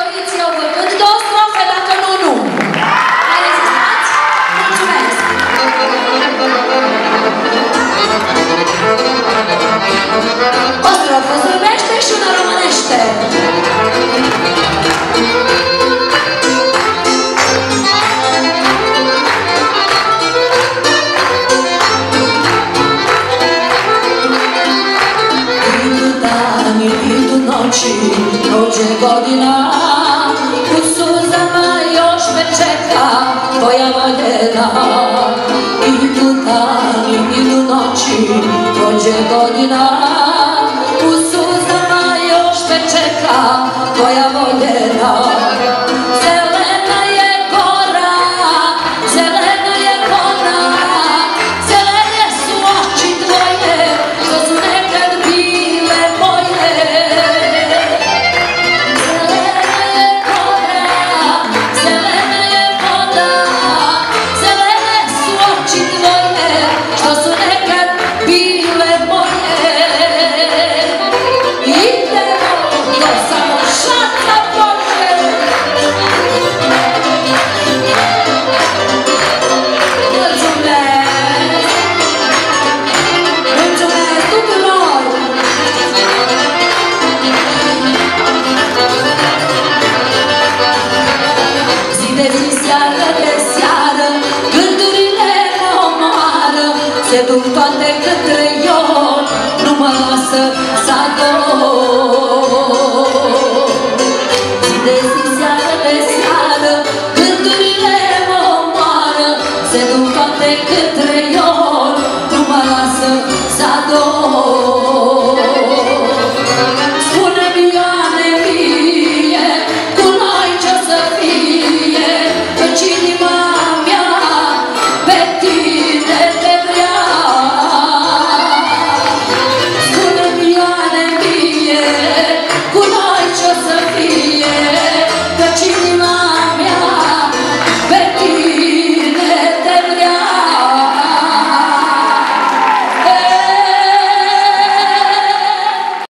It's your noći, prođe godina U suzama još me čeka tvoja voljena Idu dani, idu noći, prođe godina U suzama još me čeka tvoja voljena Se duc toate către eu Nu mă lasă să ador Zi de zi, seară de Se duc toate către eu